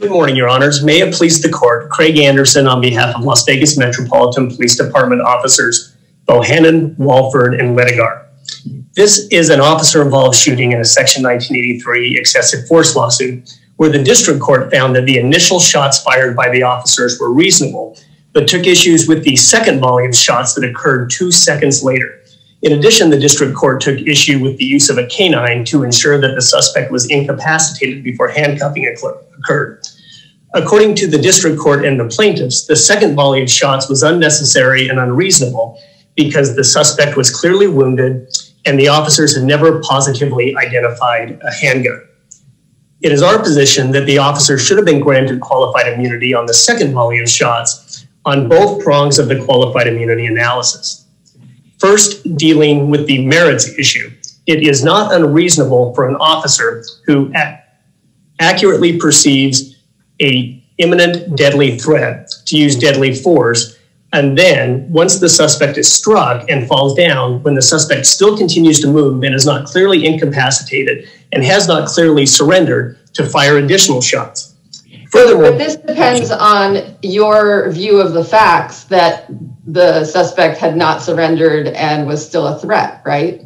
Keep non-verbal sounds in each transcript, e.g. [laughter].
Good morning, Your Honors. May it please the court, Craig Anderson on behalf of Las Vegas Metropolitan Police Department officers Bohannon, Walford, and Ledigar. This is an officer-involved shooting in a Section 1983 excessive force lawsuit where the district court found that the initial shots fired by the officers were reasonable, but took issues with the second volley of shots that occurred two seconds later. In addition, the district court took issue with the use of a canine to ensure that the suspect was incapacitated before handcuffing occurred. According to the district court and the plaintiffs, the second volley of shots was unnecessary and unreasonable because the suspect was clearly wounded and the officers had never positively identified a handgun. It is our position that the officer should have been granted qualified immunity on the second volley of shots on both prongs of the qualified immunity analysis. First, dealing with the merits issue. It is not unreasonable for an officer who accurately perceives a imminent deadly threat to use deadly force and then once the suspect is struck and falls down when the suspect still continues to move and is not clearly incapacitated and has not clearly surrendered to fire additional shots furthermore this depends on your view of the facts that the suspect had not surrendered and was still a threat, right?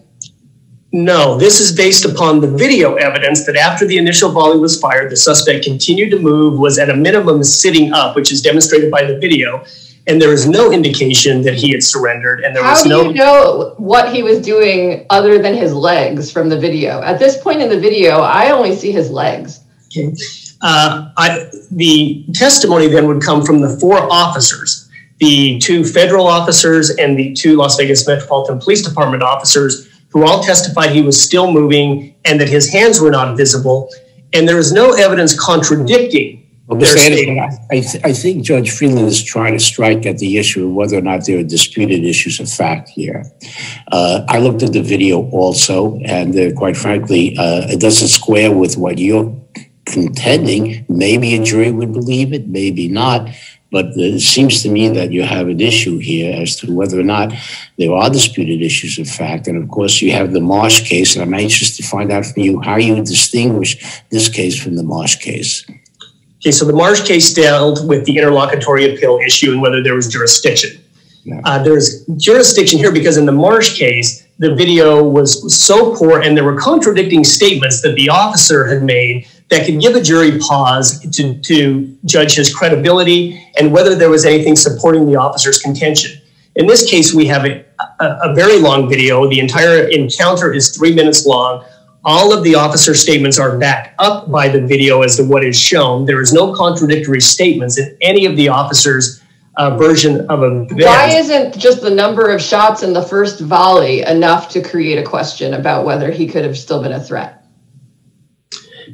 No, this is based upon the video evidence that after the initial volley was fired, the suspect continued to move, was at a minimum sitting up, which is demonstrated by the video, and there is no indication that he had surrendered. And there How was do no. you know what he was doing other than his legs from the video? At this point in the video, I only see his legs. Okay. Uh, I, the testimony then would come from the four officers the two federal officers and the two Las Vegas Metropolitan Police Department officers who all testified he was still moving and that his hands were not visible. And there is no evidence contradicting well, their statement. I, th I, think Judge Friedland is trying to strike at the issue of whether or not there are disputed issues of fact here. Uh, I looked at the video also, and uh, quite frankly, uh, it doesn't square with what you're contending. Maybe a jury would believe it, maybe not. But it seems to me that you have an issue here as to whether or not there are disputed issues of fact. And of course, you have the Marsh case, and I'm anxious to find out from you how you distinguish this case from the Marsh case. Okay, so the Marsh case dealt with the interlocutory appeal issue and whether there was jurisdiction. Yeah. Uh, there's jurisdiction here because in the Marsh case, the video was so poor and there were contradicting statements that the officer had made that could give a jury pause to, to judge his credibility and whether there was anything supporting the officer's contention. In this case, we have a, a, a very long video. The entire encounter is three minutes long. All of the officer's statements are backed up by the video as to what is shown. There is no contradictory statements in any of the officers' uh, version of a. Why isn't just the number of shots in the first volley enough to create a question about whether he could have still been a threat?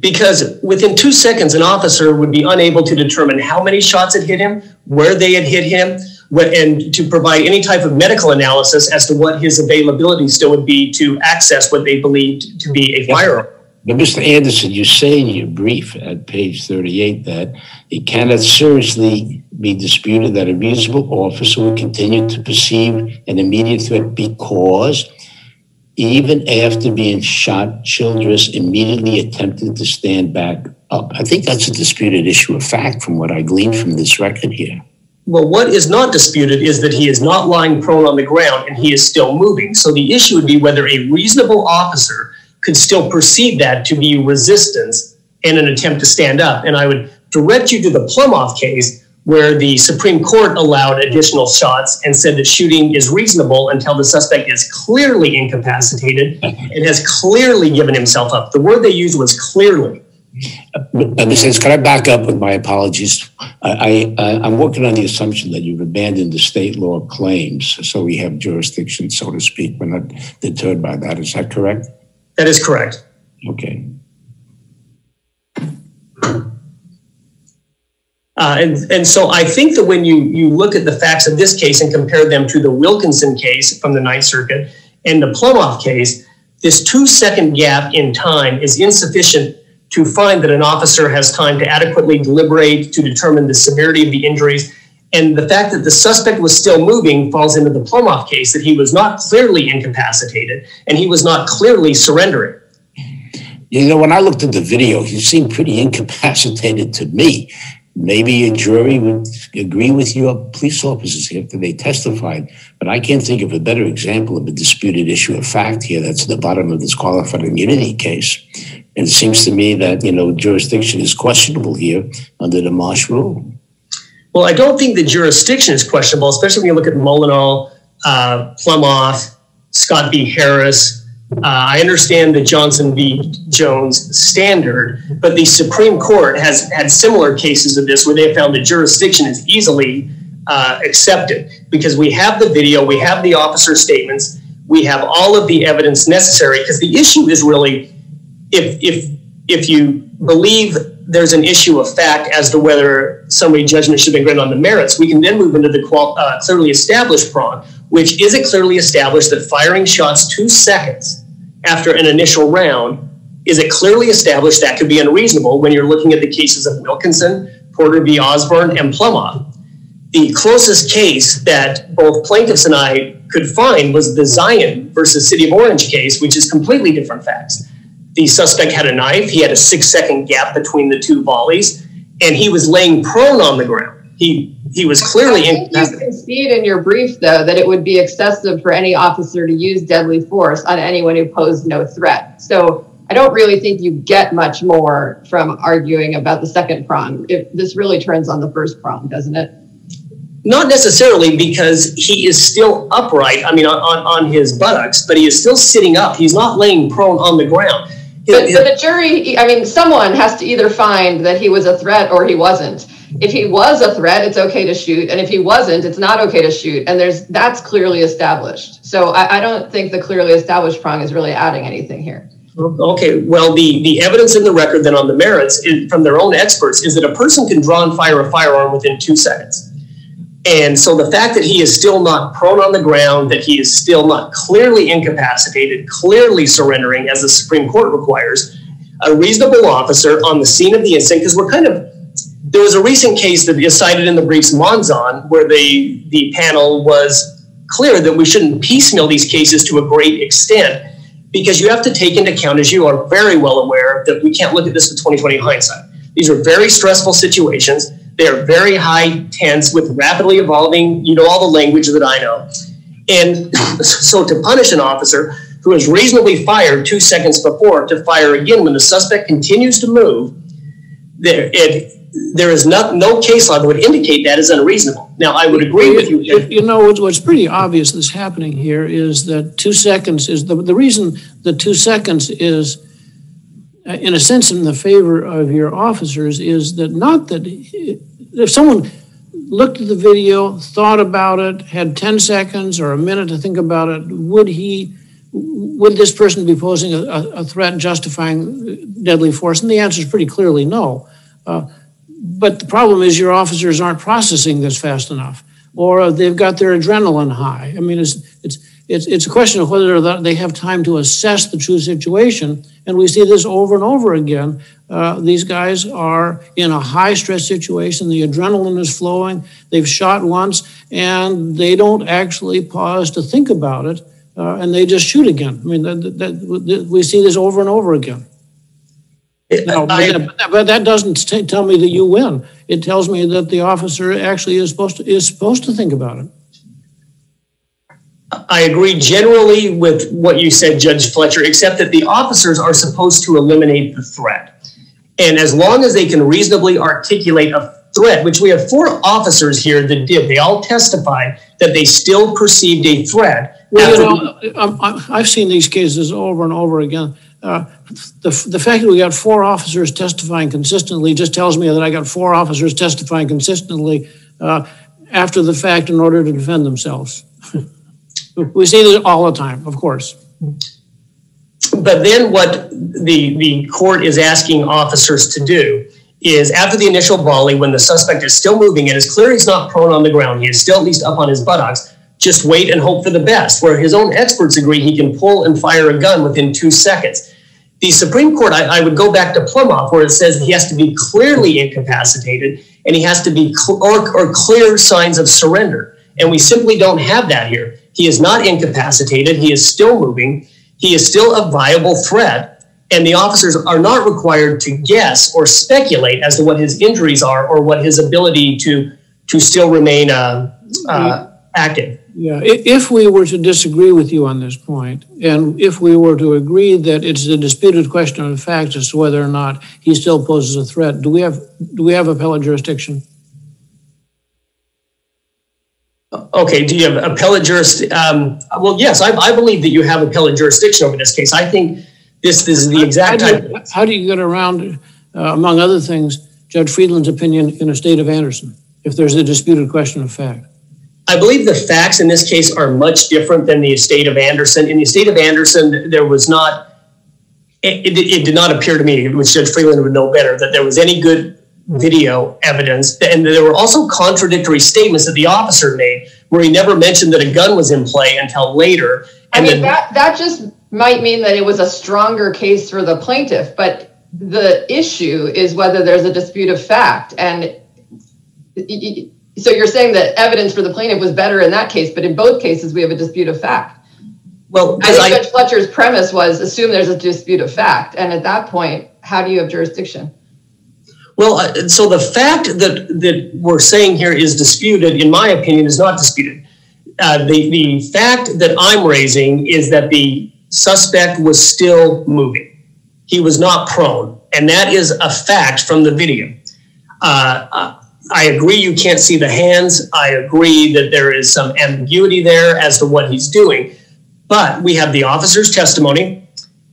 Because within two seconds, an officer would be unable to determine how many shots had hit him, where they had hit him, and to provide any type of medical analysis as to what his availability still would be to access what they believed to be a firearm. But Mr. Anderson, you say in your brief at page 38 that it cannot seriously be disputed that a reasonable officer would continue to perceive an immediate threat because even after being shot, Childress immediately attempted to stand back up. I think that's a disputed issue of fact from what I gleaned from this record here. Well, what is not disputed is that he is not lying prone on the ground and he is still moving. So the issue would be whether a reasonable officer could still perceive that to be resistance in an attempt to stand up. And I would direct you to the Plumhoff case where the Supreme Court allowed additional shots and said that shooting is reasonable until the suspect is clearly incapacitated and has clearly given himself up. The word they used was clearly. Uh, Ms. can I back up with my apologies? I, I, I'm working on the assumption that you've abandoned the state law claims, so we have jurisdiction, so to speak. We're not deterred by that. Is that correct? That is correct. Okay. Uh, and, and so I think that when you, you look at the facts of this case and compare them to the Wilkinson case from the Ninth Circuit and the Plumhoff case, this two second gap in time is insufficient to find that an officer has time to adequately deliberate to determine the severity of the injuries. And the fact that the suspect was still moving falls into the Plumhoff case that he was not clearly incapacitated and he was not clearly surrendering. You know, when I looked at the video, he seemed pretty incapacitated to me. Maybe a jury would agree with your police officers after they testified, but I can't think of a better example of a disputed issue of fact here that's at the bottom of this qualified immunity case. And it seems to me that, you know, jurisdiction is questionable here under the Marsh rule. Well, I don't think the jurisdiction is questionable, especially when you look at Mullenix, uh, Plumhoff, Scott v. Harris, uh, I understand the Johnson v. Jones standard, but the Supreme Court has had similar cases of this where they found the jurisdiction is easily uh, accepted because we have the video, we have the officer statements, we have all of the evidence necessary. Because the issue is really if if if you believe there's an issue of fact as to whether summary judgment should be granted on the merits, we can then move into the qual- uh, clearly established prong, which is it clearly established that firing shots two seconds after an initial round is it clearly established that could be unreasonable when you're looking at the cases of Wilkinson, Porter v. Osborne, and Plumhoff. The closest case that both plaintiffs and I could find was the Zion versus City of Orange case, which is completely different facts. The suspect had a knife, he had a six second gap between the two volleys, and he was laying prone on the ground. He he was clearly I think you concede in your brief, though, that it would be excessive for any officer to use deadly force on anyone who posed no threat. So I don't really think you get much more from arguing about the second prong. If this really turns on the first prong, doesn't it? Not necessarily because he is still upright, I mean, on, on his buttocks, but he is still sitting up. He's not laying prone on the ground. But, but the jury, I mean, someone has to either find that he was a threat or he wasn't if he was a threat, it's okay to shoot, and if he wasn't, it's not okay to shoot. And there's that's clearly established. So I, I don't think the clearly established prong is really adding anything here. Okay, well, the, the evidence in the record then on the merits is, from their own experts is that a person can draw and fire a firearm within two seconds. And so the fact that he is still not prone on the ground, that he is still not clearly incapacitated, clearly surrendering as the Supreme Court requires, a reasonable officer on the scene of the incident, because we're kind of there was a recent case that is cited in the briefs, Monzon, where the, the panel was clear that we shouldn't piecemeal these cases to a great extent because you have to take into account, as you are very well aware, that we can't look at this with 2020 hindsight. These are very stressful situations. They are very high tense with rapidly evolving, you know, all the language that I know. And [laughs] so to punish an officer who has reasonably fired two seconds before to fire again when the suspect continues to move, there it there is not, no case law that would indicate that is unreasonable. Now, I would agree with you. You know, what's pretty obvious that's happening here is that two seconds is the, the reason the two seconds is, uh, in a sense, in the favor of your officers is that not that if someone looked at the video, thought about it, had 10 seconds or a minute to think about it, would he, would this person be posing a, a threat justifying deadly force? And the answer is pretty clearly no. Uh, but the problem is your officers aren't processing this fast enough, or they've got their adrenaline high. I mean, it's it's it's it's a question of whether they have time to assess the true situation, and we see this over and over again. Uh, these guys are in a high stress situation. The adrenaline is flowing. They've shot once, and they don't actually pause to think about it, uh, and they just shoot again. I mean, that, that, we see this over and over again. No, but, that, but that doesn't tell me that you win. It tells me that the officer actually is supposed to is supposed to think about it. I agree generally with what you said, Judge Fletcher, except that the officers are supposed to eliminate the threat. And as long as they can reasonably articulate a threat, which we have four officers here that did, they all testified that they still perceived a threat. Well, you know, um, I've seen these cases over and over again. Uh, the, the fact that we got four officers testifying consistently just tells me that I got four officers testifying consistently uh, after the fact in order to defend themselves. [laughs] we see this all the time, of course. But then what the, the court is asking officers to do is after the initial volley, when the suspect is still moving and it's clear he's not prone on the ground, he is still at least up on his buttocks, just wait and hope for the best. Where his own experts agree he can pull and fire a gun within two seconds the Supreme Court, I, I, would go back to Plumhoff, where it says he has to be clearly incapacitated and he has to be cl- or, or clear signs of surrender. And we simply don't have that here. He is not incapacitated. He is still moving. He is still a viable threat. and the officers are not required to guess or speculate as to what his injuries are or what his ability to to still remain uh, uh, active. Yeah, if we were to disagree with you on this point, and if we were to agree that it's a disputed question of fact as to whether or not he still poses a threat, do we have do we have appellate jurisdiction? Okay, do you have appellate jurisdiction? Um, well, yes, I, I, believe that you have appellate jurisdiction over this case. I think this, this is the exact how, do you, how do you get around, uh, among other things, Judge Friedland's opinion in Estate of Anderson, if there's a disputed question of fact? I believe the facts in this case are much different than the estate of Anderson. In the estate of Anderson, there was not, it, it, it did not appear to me, which Judge Friedland would know better, that there was any good video evidence. And there were also contradictory statements that the officer made where he never mentioned that a gun was in play until later. And I mean, then, that, that just might mean that it was a stronger case for the plaintiff, but the issue is whether there's a dispute of fact. And so you're saying that evidence for the plaintiff was better in that case, but in both cases, we have a dispute of fact. Well, I think I, Judge Fletcher's premise was assume there's a dispute of fact. And at that point, how do you have jurisdiction? Well, uh, so the fact that that we're saying here is disputed, in my opinion, is not disputed. Uh, the the fact that I'm raising is that the suspect was still moving; he was not prone, and that is a fact from the video. I agree you can't see the hands. I agree that there is some ambiguity there as to what he's doing, but we have the officer's testimony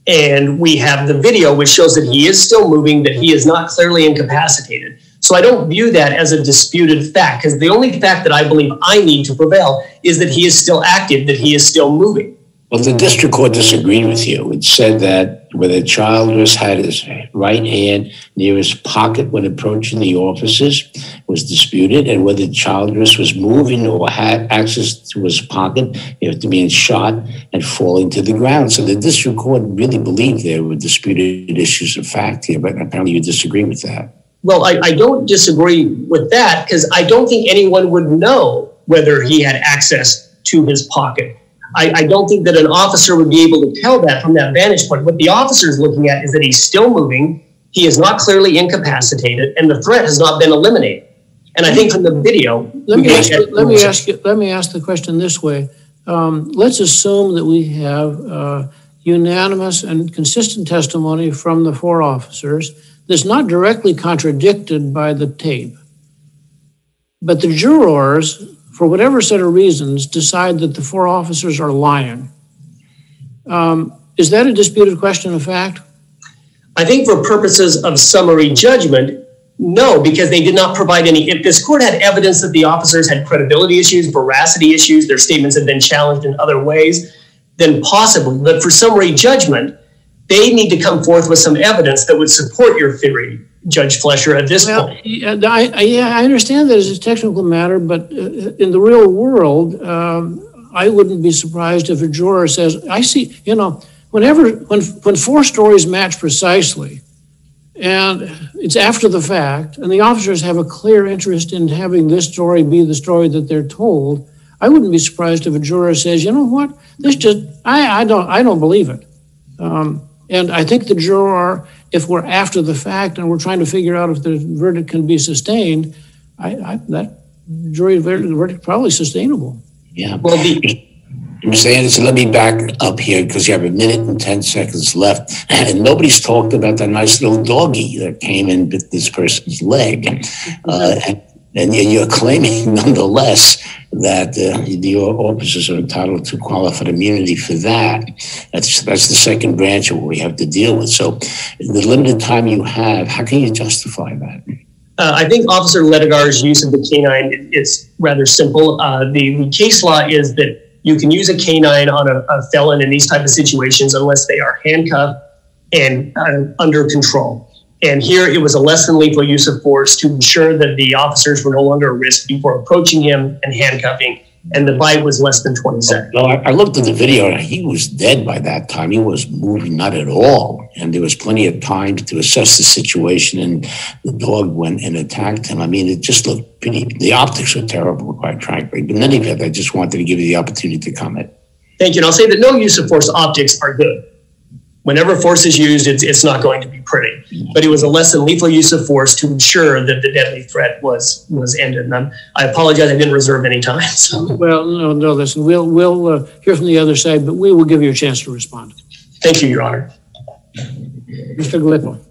and we have the video, which shows that he is still moving, that he is not clearly incapacitated. So I don't view that as a disputed fact because the only fact that I believe I need to prevail is that he is still active, that he is still moving. Well, the district court disagreed with you. It said that whether Childress had his right hand near his pocket when approaching the officers was disputed, and whether Childress was moving or had access to his pocket after being shot and falling to the ground. So the district court really believed there were disputed issues of fact here, but apparently you disagree with that. Well, I, I don't disagree with that because I don't think anyone would know whether he had access to his pocket I, I, don't think that an officer would be able to tell that from that vantage point. What the officer is looking at is that he's still moving, he is not clearly incapacitated, and the threat has not been eliminated. And I think from the video, let me ask, you, let me ask you, let me ask the question this way. Um, let's assume that we have uh, unanimous and consistent testimony from the four officers that's not directly contradicted by the tape. But the jurors for whatever set of reasons, decide that the four officers are lying. Um, is that a disputed question of fact? I think for purposes of summary judgment, no, because they did not provide any. If this court had evidence that the officers had credibility issues, veracity issues, their statements had been challenged in other ways, then possibly. But for summary judgment, they need to come forth with some evidence that would support your theory. Judge Fletcher at this well, point. I, I, yeah, I understand that it's a technical matter, but uh, in the real world, um, I wouldn't be surprised if a juror says, I see, you know, whenever, when, when four stories match precisely, and it's after the fact, and the officers have a clear interest in having this story be the story that they're told, I wouldn't be surprised if a juror says, you know what, this just, I, I don't, I don't believe it. Um, and I think the juror, if we're after the fact and we're trying to figure out if the verdict can be sustained, I, I that jury verdict probably sustainable. Yeah. Well, the, Mr. Anderson, let me back up here because you have a minute and 10 seconds left. [clears throat] And nobody's talked about that nice little doggy that came and bit this person's leg. Uh, and and you're claiming, nonetheless, that uh, the officers are entitled to qualified immunity for that. That's that's the second branch of what we have to deal with. So, the limited time you have, how can you justify that? Uh, I think Officer Ledigar's use of the canine is rather simple. Uh, the, case law is that you can use a canine on a, a felon in these type of situations unless they are handcuffed and uh, under control. And here it was a less than lethal use of force to ensure that the officers were no longer a risk before approaching him and handcuffing. And the bite was less than 20 seconds. No, I, I looked at the video and he was dead by that time. He was moving not at all. And there was plenty of time to assess the situation. And the dog went and attacked him. I mean, it just looked pretty, the optics were terrible, quite frankly. But in any event, I just wanted to give you the opportunity to comment. Thank you. And I'll say that no use of force optics are good whenever force is used, it's, it's not going to be pretty. But it was a less than lethal use of force to ensure that the deadly threat was was ended. And I'm, i apologize, I didn't reserve any time. [laughs] So. Well, no, no, listen, we'll, we'll uh, hear from the other side, but we will give you a chance to respond. Thank you, Your Honor. Mr. Galipo.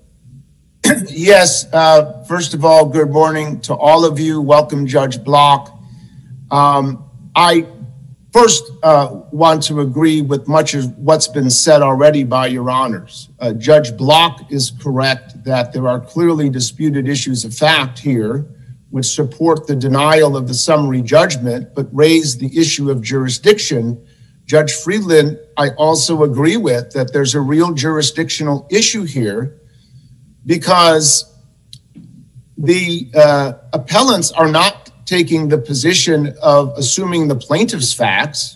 Yes, uh, first of all, good morning to all of you. Welcome, Judge Block. Um, I first uh, want to agree with much of what's been said already by your honors. Uh, Judge Block is correct that there are clearly disputed issues of fact here which support the denial of the summary judgment, but raise the issue of jurisdiction. Judge Friedland, I also agree with that there's a real jurisdictional issue here because the uh, appellants are not taking the position of assuming the plaintiff's facts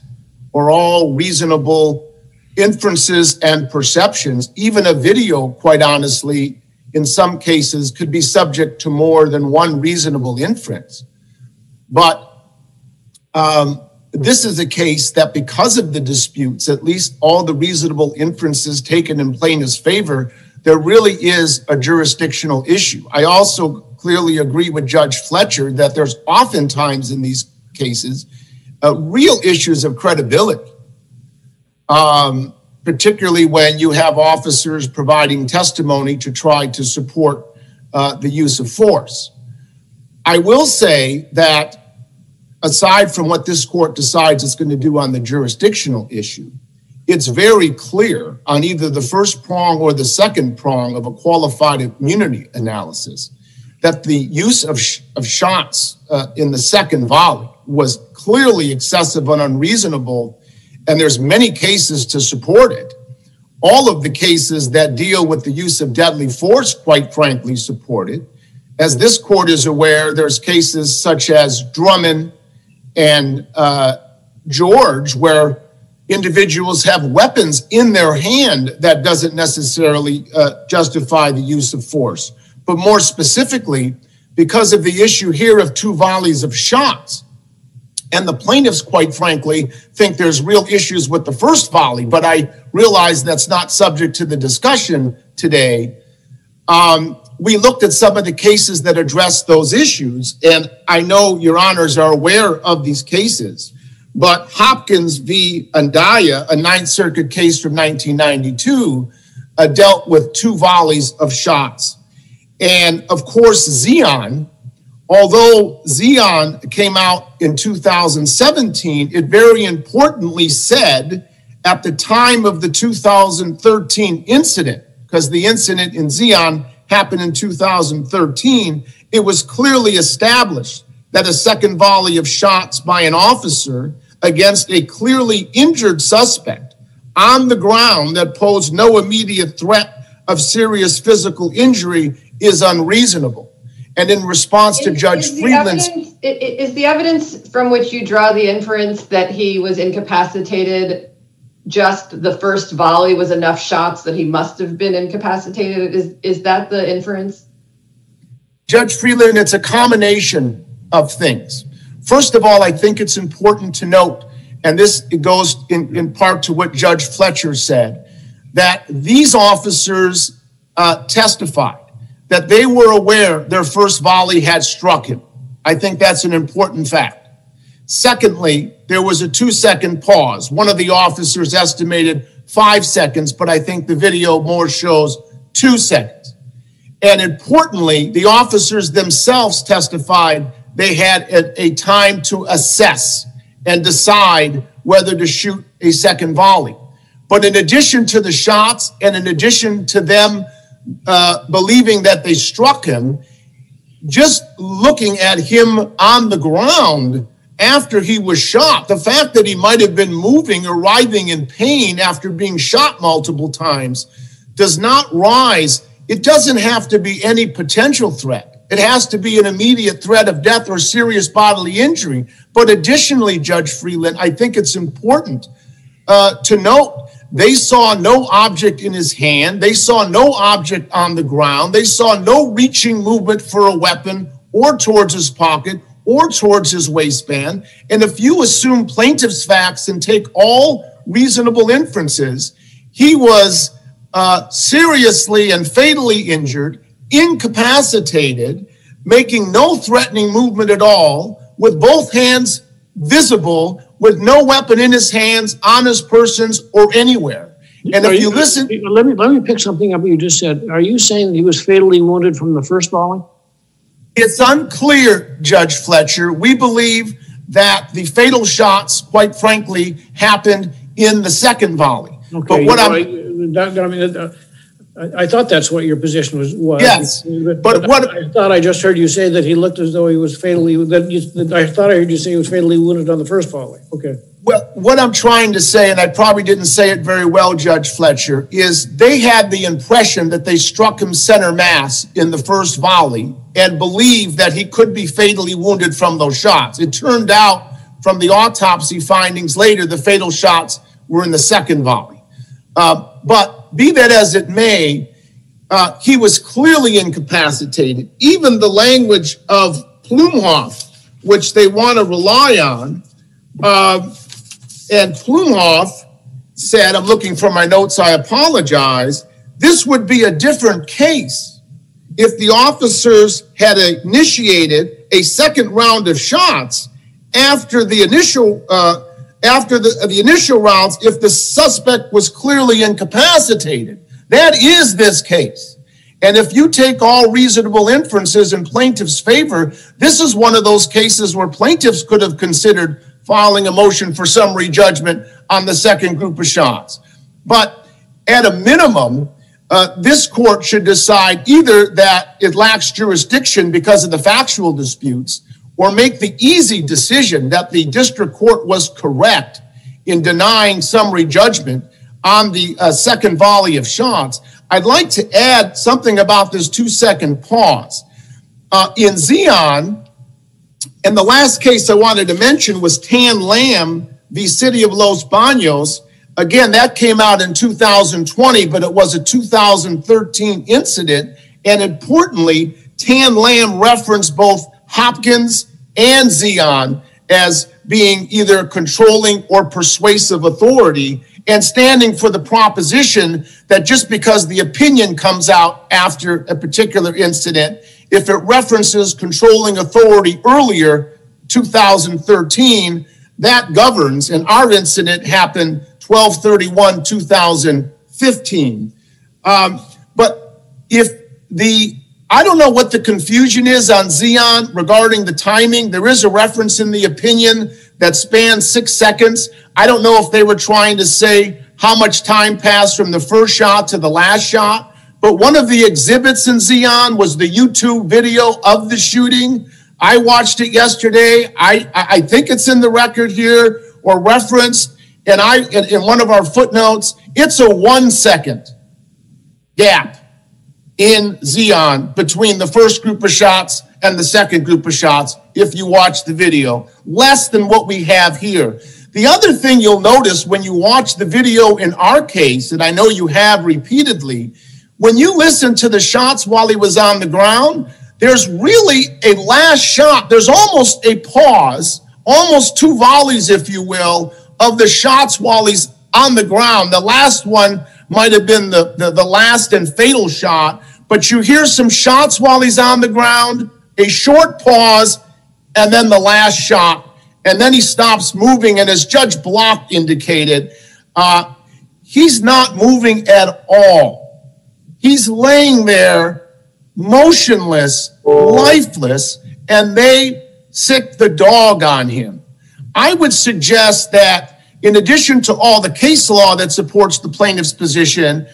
or all reasonable inferences and perceptions. Even a video, quite honestly, in some cases could be subject to more than one reasonable inference. But um, this is a case that because of the disputes, at least all the reasonable inferences taken in plaintiff's favor there really is a jurisdictional issue. I also clearly agree with Judge Fletcher that there's oftentimes in these cases uh, real issues of credibility, um, particularly when you have officers providing testimony to try to support uh, the use of force. I will say that aside from what this court decides it's going to do on the jurisdictional issue, it's very clear on either the first prong or the second prong of a qualified immunity analysis that the use of, sh- of shots uh, in the second volley was clearly excessive and unreasonable and there's many cases to support it all of the cases that deal with the use of deadly force quite frankly support it as this court is aware there's cases such as drummond and uh, george where individuals have weapons in their hand that doesn't necessarily uh, justify the use of force. But more specifically, because of the issue here of two volleys of shots. And the plaintiffs, quite frankly, think there's real issues with the first volley, but I realize that's not subject to the discussion today. Um, we looked at some of the cases that address those issues, and I know your honors are aware of these cases. But Hopkins v. Andaya, a Ninth Circuit case from 1992, uh, dealt with two volleys of shots. And of course, Zion, although Zion came out in 2017, it very importantly said at the time of the 2013 incident, because the incident in Zion happened in 2013, it was clearly established that a second volley of shots by an officer against a clearly injured suspect on the ground that posed no immediate threat of serious physical injury is unreasonable. And in response to is, Judge is Friedland's. Evidence, is the evidence from which you draw the inference that he was incapacitated just the first volley was enough shots that he must have been incapacitated? Is, is that the inference? Judge Friedland, it's a combination of things. First of all, I think it's important to note, and this goes in, in part to what Judge Fletcher said, that these officers uh, testified that they were aware their first volley had struck him. I think that's an important fact. Secondly, there was a two second pause. One of the officers estimated five seconds, but I think the video more shows two seconds. And importantly, the officers themselves testified they had a, a time to assess and decide whether to shoot a second volley. But in addition to the shots, and in addition to them uh, believing that they struck him, just looking at him on the ground after he was shot, the fact that he might have been moving or writhing in pain after being shot multiple times does not rise. It doesn't have to be any potential threat. It has to be an immediate threat of death or serious bodily injury. But additionally, Judge Friedland, I think it's important uh, to note they saw no object in his hand. They saw no object on the ground. They saw no reaching movement for a weapon or towards his pocket or towards his waistband. And if you assume plaintiff's facts and take all reasonable inferences, he was uh, seriously and fatally injured, incapacitated, making no threatening movement at all, with both hands visible, with no weapon in his hands, on his persons, or anywhere. And Are if you listen, Let me, let me pick something up you just said. Are you saying that he was fatally wounded from the first volley? it's unclear, Judge Fletcher. We believe that the fatal shots, quite frankly, happened in the second volley. Okay. But what I'm, I mean, uh, I, I thought that's what your position was, was. Yes, But, but but what- I thought I just heard you say that he looked as though he was fatally, that you, that I thought I heard you say he was fatally wounded on the first volley. Okay. Well, what I'm trying to say, and I probably didn't say it very well, Judge Fletcher, is they had the impression that they struck him center mass in the first volley and believed that he could be fatally wounded from those shots. It turned out from the autopsy findings later, the fatal shots were in the second volley. Uh, but be that as it may, uh, he was clearly incapacitated. Even the language of Plumhoff, which they want to rely on, um, and Plumhoff said, I'm looking for my notes, I apologize. This would be a different case if the officers had initiated a second round of shots after the initial uh, after the, the initial rounds if the suspect was clearly incapacitated. That is this case. And if you take all reasonable inferences in plaintiff's favor, this is one of those cases where plaintiffs could have considered filing a motion for summary judgment on the second group of shots. But at a minimum, uh, this court should decide either that it lacks jurisdiction because of the factual disputes or make the easy decision that the district court was correct in denying summary judgment on the uh, second volley of shots. I'd like to add something about this two second pause. Uh, in Zion, and the last case I wanted to mention was Tan Lam v. City of Los Banos. Again, that came out in 2020, but it was a 2013 incident. And importantly, Tan Lam referenced both Hopkins and Zion as being either controlling or persuasive authority and standing for the proposition that just because the opinion comes out after a particular incident, if it references controlling authority earlier, 2013, that governs. And our incident happened 1231 2015. Um, but if the I don't know what the confusion is on Zion regarding the timing. There is a reference in the opinion that spans six seconds. I don't know if they were trying to say how much time passed from the first shot to the last shot. But one of the exhibits in Zion was the YouTube video of the shooting. I watched it yesterday. I, I think it's in the record here or referenced. And I, in, in one of our footnotes, it's a one second gap in Zion between the first group of shots and the second group of shots if you watch the video, less than what we have here. The other thing you'll notice when you watch the video in our case, that I know you have repeatedly, when you listen to the shots while he was on the ground, there's really a last shot. There's almost a pause, almost two volleys, if you will, of the shots while he's on the ground. The last one might have been the, the, the last and fatal shot, but you hear some shots while he's on the ground, a short pause, and then the last shot. And then he stops moving. And as Judge Block indicated, uh, he's not moving at all. He's laying there motionless, lifeless, and they sick the dog on him. I would suggest that in addition to all the case law that supports the plaintiff's position,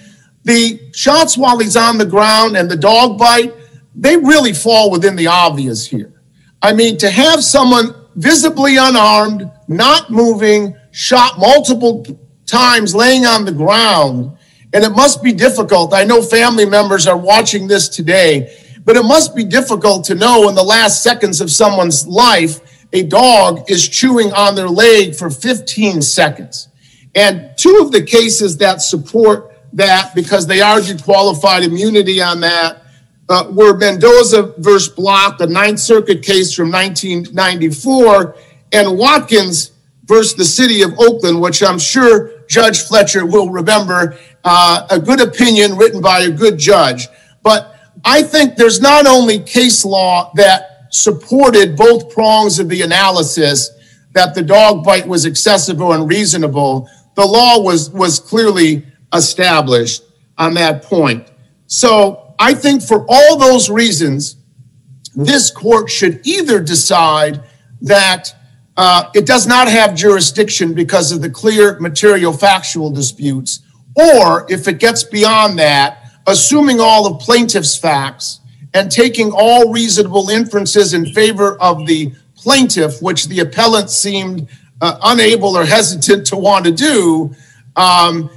the shots while he's on the ground and the dog bite, they really fall within the obvious here. I mean, to have someone visibly unarmed, not moving, shot multiple times laying on the ground, and it must be difficult. I know family members are watching this today, but it must be difficult to know in the last seconds of someone's life a dog is chewing on their leg for 15 seconds. And two of the cases that support that, because they argued qualified immunity on that, uh, were Mendoza versus Block, the Ninth Circuit case from 1994, and Watkins versus the city of Oakland, which I'm sure Judge Fletcher will remember uh, a good opinion written by a good judge. But I think there's not only case law that supported both prongs of the analysis that the dog bite was excessive or unreasonable. The law was was clearly established on that point. So I think for all those reasons, this court should either decide that uh, it does not have jurisdiction because of the clear material factual disputes, or if it gets beyond that, assuming all of plaintiff's facts and taking all reasonable inferences in favor of the plaintiff, which the appellant seemed uh, unable or hesitant to want to do, um,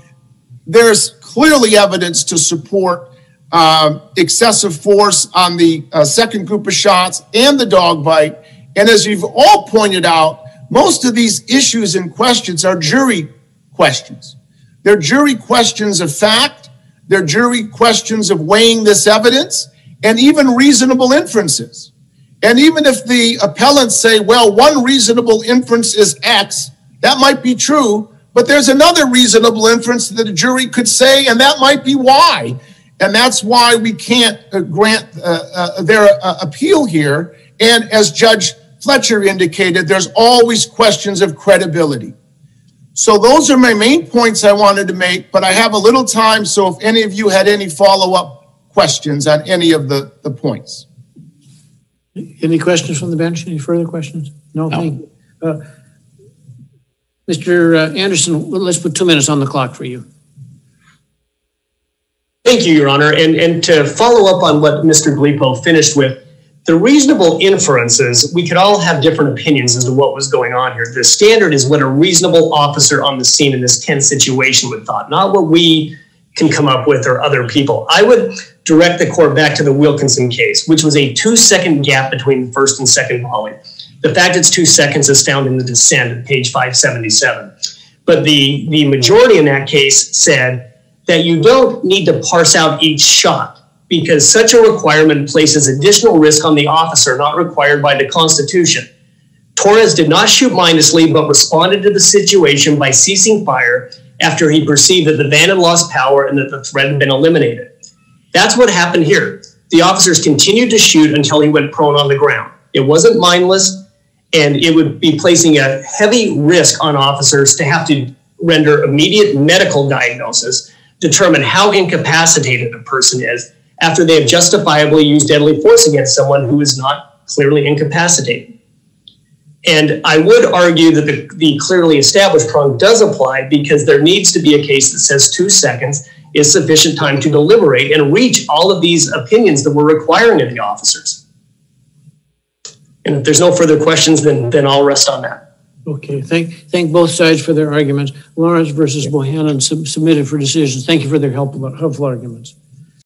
there's clearly evidence to support uh, excessive force on the uh, second group of shots and the dog bite. And as you've all pointed out, most of these issues and questions are jury questions. They're jury questions of fact. They're jury questions of weighing this evidence and even reasonable inferences. And even if the appellants say, well, one reasonable inference is X, that might be true, but there's another reasonable inference that a jury could say, and that might be why. And that's why we can't uh, grant uh, uh, their uh, appeal here. And as Judge Fletcher indicated, there's always questions of credibility. So those are my main points I wanted to make, but I have a little time. So if any of you had any follow up questions on any of the, the points. Any questions from the bench? Any further questions? No, No. thank you. Uh, Mr. uh, Anderson, let's put two minutes on the clock for you. Thank you, Your Honor. And, and to follow up on what Mr. Galipo finished with, the reasonable inferences, we could all have different opinions as to what was going on here. The standard is what a reasonable officer on the scene in this tense situation would thought, not what we can come up with or other people. I would direct the court back to the Wilkinson case, which was a two second gap between the first and second volley. The fact it's two seconds is found in the dissent at page 577. But the, the majority in that case said that you don't need to parse out each shot because such a requirement places additional risk on the officer not required by the Constitution. Torres did not shoot mindlessly, but responded to the situation by ceasing fire after he perceived that the van had lost power and that the threat had been eliminated. That's what happened here. The officers continued to shoot until he went prone on the ground. It wasn't mindless, and it would be placing a heavy risk on officers to have to render immediate medical diagnosis, determine how incapacitated a person is after they have justifiably used deadly force against someone who is not clearly incapacitated. And I would argue that the, the clearly established prong does apply because there needs to be a case that says two seconds is sufficient time to deliberate and reach all of these opinions that we're requiring of the officers. And if there's no further questions, then, then I'll rest on that. Okay, thank, thank both sides for their arguments. Lawrence versus Bohannon sub- submitted for decision. Thank you for their helpful, helpful arguments.